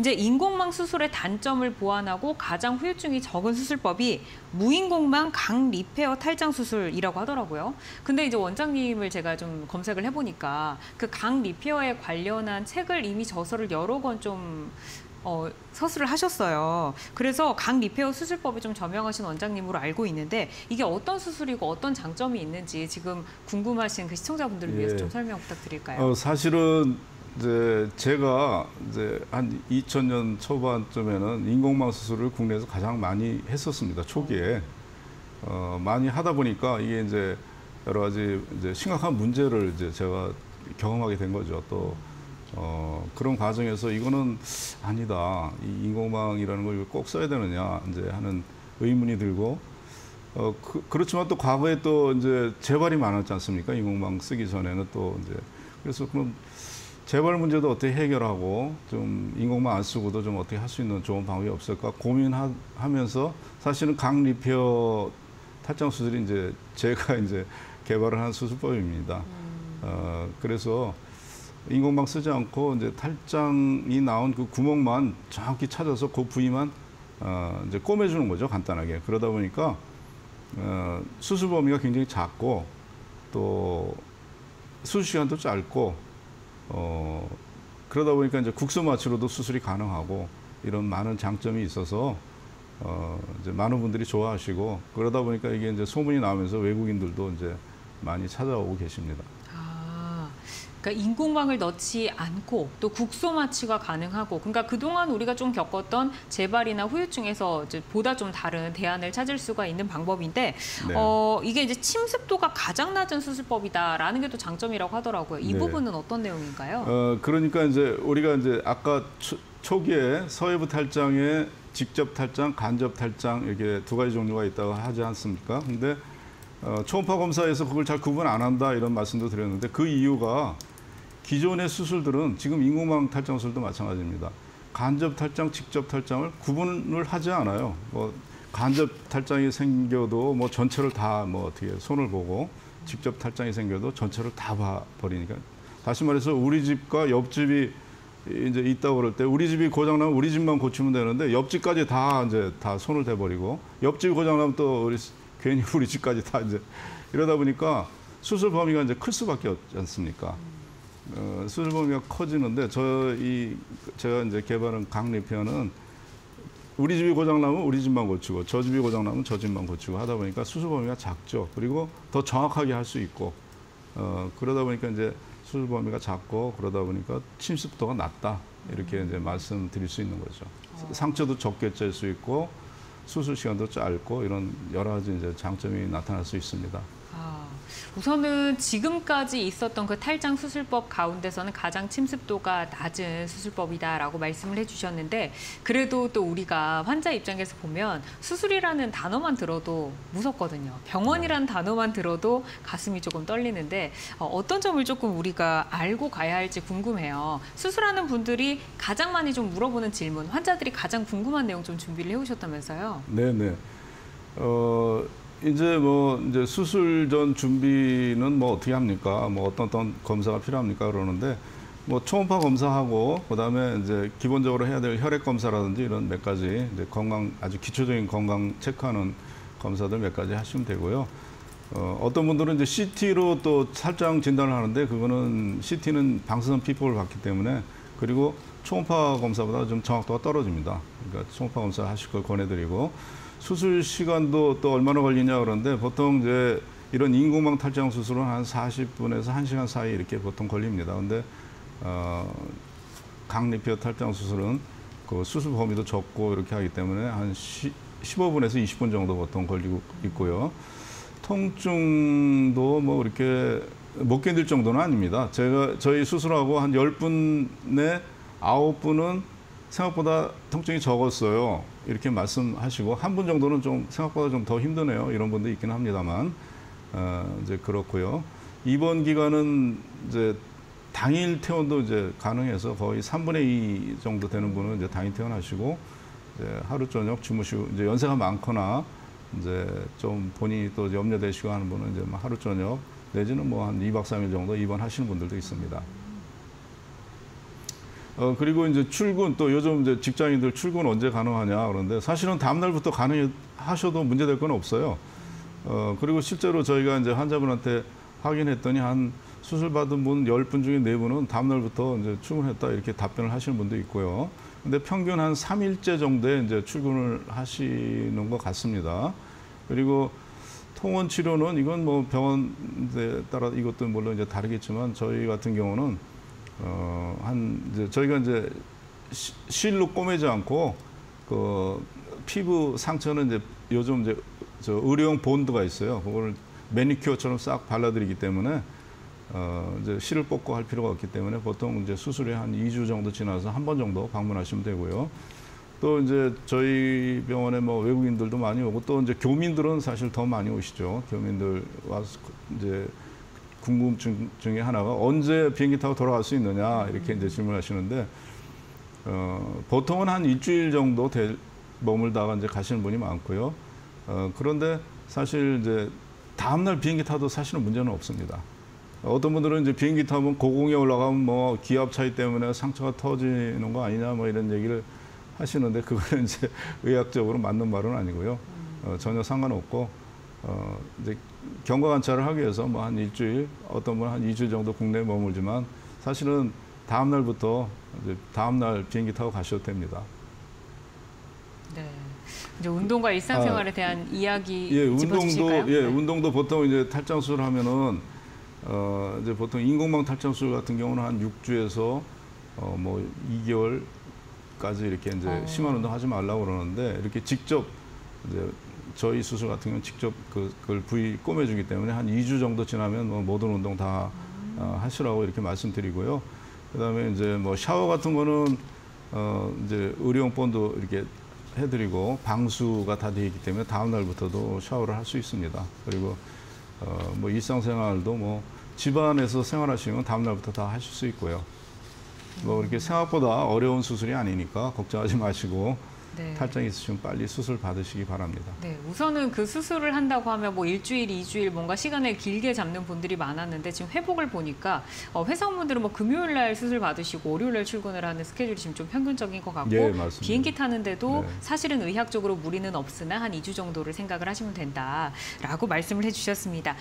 이제 인공망 수술의 단점을 보완하고 가장 후유증이 적은 수술법이 무인공망 강 repair 탈장 수술이라고 하더라고요. 근데 이제 원장님을 제가 좀 검색을 해보니까 그 강 repair에 관련한 책을 이미 저서를 여러 권좀 어, 서술을 하셨어요. 그래서 강 repair 수술법이 좀 저명하신 원장님으로 알고 있는데 이게 어떤 수술이고 어떤 장점이 있는지 지금 궁금하신 그 시청자분들을 위해서 예. 좀 설명 부탁드릴까요? 어, 사실은 이제 제가 이제 한 2000년 초반쯤에는 인공망 수술을 국내에서 가장 많이 했었습니다. 초기에 어, 많이 하다 보니까 이게 이제 여러 가지 이제 심각한 문제를 이제 제가 경험하게 된 거죠. 또 어, 그런 과정에서 이거는 아니다. 이 인공망이라는 걸 꼭 써야 되느냐 이제 하는 의문이 들고 어, 그, 그렇지만 또 과거에 또 이제 재발이 많았지 않습니까? 인공망 쓰기 전에는 또 이제 그래서 그럼 재발 문제도 어떻게 해결하고 좀 인공망 안 쓰고도 좀 어떻게 할 수 있는 좋은 방법이 없을까 고민하면서 사실은 강 리페어 탈장 수술이 이제 제가 이제 개발을 한 수술법입니다. 어, 그래서 인공망 쓰지 않고 이제 탈장이 나온 그 구멍만 정확히 찾아서 그 부위만 어, 이제 꼬매주는 거죠 간단하게 그러다 보니까 어, 수술 범위가 굉장히 작고 또 수술 시간도 짧고 어, 그러다 보니까 이제 국소 마취로도 수술이 가능하고 이런 많은 장점이 있어서 어, 이제 많은 분들이 좋아하시고 그러다 보니까 이게 이제 소문이 나면서 외국인들도 이제 많이 찾아오고 계십니다. 아, 그러니까 인공망을 넣지 않고 또 국소 마취가 가능하고 그러니까 그동안 우리가 좀 겪었던 재발이나 후유증에서 이제 보다 좀 다른 대안을 찾을 수가 있는 방법인데 네. 어, 이게 이제 침습도가 가장 낮은 수술법이다라는 게 또 장점이라고 하더라고요. 이 네. 부분은 어떤 내용인가요? 어, 그러니까 이제 우리가 이제 아까 초, 초기에 서해부 탈장에 직접 탈장, 간접 탈장 이렇게 두 가지 종류가 있다고 하지 않습니까? 근데 어, 초음파 검사에서 그걸 잘 구분 안 한다 이런 말씀도 드렸는데 그 이유가 기존의 수술들은 지금 인공망 탈장 수술도 마찬가지입니다. 간접 탈장, 직접 탈장을 구분을 하지 않아요. 뭐 간접 탈장이 생겨도 뭐 전체를 다 뭐 어떻게 손을 보고 직접 탈장이 생겨도 전체를 다 봐 버리니까 다시 말해서 우리 집과 옆집이 이제 있다고 그럴 때 우리 집이 고장 나면 우리 집만 고치면 되는데 옆집까지 다 이제 다 손을 대버리고 옆집이 고장 나면 또 우리 괜히 우리 집까지 다 이제 이러다 보니까 수술 범위가 이제 클 수밖에 없지 않습니까? 어, 수술 범위가 커지는데 저희 제가 이제 개발한 강리편은 우리 집이 고장 나면 우리 집만 고치고 저 집이 고장 나면 저 집만 고치고 하다 보니까 수술 범위가 작죠. 그리고 더 정확하게 할 수 있고 어, 그러다 보니까 이제 수술 범위가 작고 그러다 보니까 침습도가 낮다 이렇게 이제 말씀드릴 수 있는 거죠. 상처도 적게 짤 수 있고 수술 시간도 짧고 이런 여러 가지 이제 장점이 나타날 수 있습니다. 아, 우선은 지금까지 있었던 그 탈장 수술법 가운데서는 가장 침습도가 낮은 수술법이다라고 말씀을 해주셨는데 그래도 또 우리가 환자 입장에서 보면 수술이라는 단어만 들어도 무섭거든요. 병원이라는 단어만 들어도 가슴이 조금 떨리는데 어, 어떤 점을 조금 우리가 알고 가야 할지 궁금해요. 수술하는 분들이 가장 많이 좀 물어보는 질문, 환자들이 가장 궁금한 내용 좀 준비를 해오셨다면서요. 네네. 어, 이제 뭐 이제 수술 전 준비는 뭐 어떻게 합니까? 뭐 어떤 어떤 검사가 필요합니까? 그러는데 뭐 초음파 검사하고 그다음에 이제 기본적으로 해야 될 혈액 검사라든지 이런 몇 가지 이제 건강 아주 기초적인 건강 체크하는 검사들 몇 가지 하시면 되고요. 어, 어떤 분들은 이제 CT로 또 살짝 진단을 하는데 그거는 CT는 방사선 피폭을 받기 때문에 그리고 초음파 검사보다 좀 정확도가 떨어집니다. 그러니까 초음파 검사 하실 걸 권해드리고 수술 시간도 또 얼마나 걸리냐 그러는데 보통 이제 이런 인공망 탈장 수술은 한 40분에서 1시간 사이 이렇게 보통 걸립니다. 근데 어, 강리피어 탈장 수술은 그 수술 범위도 적고 이렇게 하기 때문에 한 10, 15분에서 20분 정도 보통 걸리고 있고요. 통증도 뭐 이렇게 못 견딜 정도는 아닙니다. 제가 저희 수술하고 한 10분에 9분은 생각보다 통증이 적었어요. 이렇게 말씀하시고 한 분 정도는 좀 생각보다 좀 더 힘드네요. 이런 분도 있긴 합니다만 어, 이제 그렇고요. 입원 기간은 이제 당일 퇴원도 이제 가능해서 거의 3분의 2 정도 되는 분은 이제 당일 퇴원하시고 이제 하루 저녁 주무시고 이제 연세가 많거나 이제 좀 본인이 또 염려되시고 하는 분은 이제 뭐 하루 저녁 내지는 뭐 한 2박 3일 정도 입원하시는 분들도 있습니다. 어, 그리고 이제 출근 또 요즘 이제 직장인들 출근 언제 가능하냐 그런데 사실은 다음 날부터 가능하셔도 문제될 건 없어요. 어, 그리고 실제로 저희가 이제 환자분한테 확인했더니 한 수술 받은 분 10분 중에 4분은 다음 날부터 이제 출근했다 이렇게 답변을 하시는 분도 있고요. 근데 평균 한 3일째 정도에 이제 출근을 하시는 것 같습니다. 그리고 통원 치료는 이건 뭐 병원에 따라 이것도 물론 이제 다르겠지만 저희 같은 경우는 어 한 이제 저희가 이제 시- 실로 꼬매지 않고 그 피부 상처는 이제 요즘 이제 저 의료용 본드가 있어요. 그거를 매니큐어처럼 싹 발라드리기 때문에 어 이제 실을 뽑고 할 필요가 없기 때문에 보통 이제 수술이 한 2주 정도 지나서 한 번 정도 방문하시면 되고요. 또 이제 저희 병원에 뭐 외국인들도 많이 오고 또 이제 교민들은 사실 더 많이 오시죠. 교민들 와서 이제 궁금증 중에 하나가 언제 비행기 타고 돌아갈 수 있느냐 이렇게 이제 질문하시는데 어, 보통은 한 일주일 정도 될, 머물다가 이제 가시는 분이 많고요. 어, 그런데 사실 이제 다음날 비행기 타도 사실은 문제는 없습니다. 어떤 분들은 이제 비행기 타면 고공에 올라가면 뭐 기압 차이 때문에 상처가 터지는 거 아니냐 뭐 이런 얘기를 하시는데 그거는 이제 의학적으로 맞는 말은 아니고요. 어, 전혀 상관없고 어, 이제 경과 관찰을 하기 위해서 뭐 한 일주일 어떤 분은 한 2주 정도 국내에 머물지만 사실은 다음 날부터 다음 날 비행기 타고 가셔도 됩니다. 네. 이제 운동과 일상생활에 대한 이야기 예, 운동도? 예, 네. 운동도 보통 이제 탈장 수술 하면은 어 이제 보통 인공망 탈장 수술 같은 경우는 한 6주에서 어 뭐 2개월 까지 이렇게 이제 어. 심한 운동 하지 말라고 그러는데 이렇게 직접 이제 저희 수술 같은 경우는 직접 그, 그걸 부위 꼬매주기 때문에 한 2주 정도 지나면 뭐 모든 운동 다 어, 하시라고 이렇게 말씀드리고요. 그다음에 이제 뭐 샤워 같은 거는 어 이제 의료용 본도 이렇게 해드리고 방수가 다 되어 있기 때문에 다음 날부터도 샤워를 할 수 있습니다. 그리고 어 뭐 일상생활도 뭐 집안에서 생활하시면 다음 날부터 다 하실 수 있고요. 뭐 이렇게 생각보다 어려운 수술이 아니니까 걱정하지 마시고 네. 탈장이 있으시면 빨리 수술 받으시기 바랍니다. 네, 우선은 그 수술을 한다고 하면 뭐 일주일, 이주일 뭔가 시간을 길게 잡는 분들이 많았는데 지금 회복을 보니까 어, 회사원분들은 뭐 금요일 날 수술 받으시고 월요일 날 출근을 하는 스케줄이 지금 좀 평균적인 것 같고 예, 맞습니다. 비행기 타는데도 네. 사실은 의학적으로 무리는 없으나 한 2주 정도를 생각을 하시면 된다라고 말씀을 해주셨습니다.